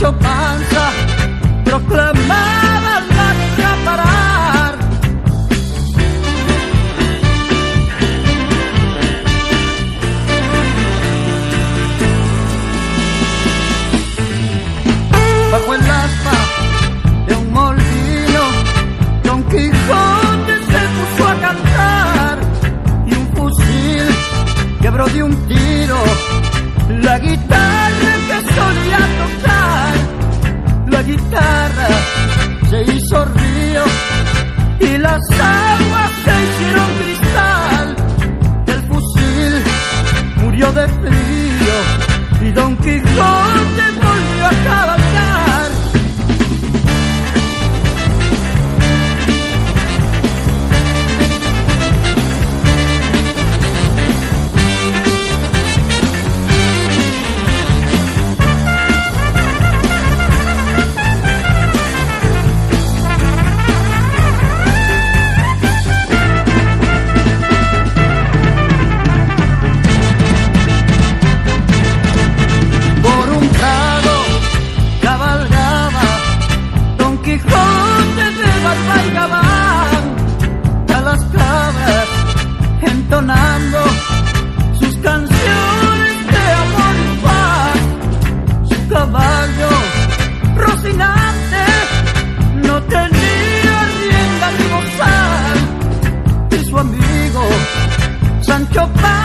촉촉한 entonando sus canciones de amor y paz. Su caballo, Rocinante, no tenía rienda ni gozar. Y su amigo, Sancho Paz.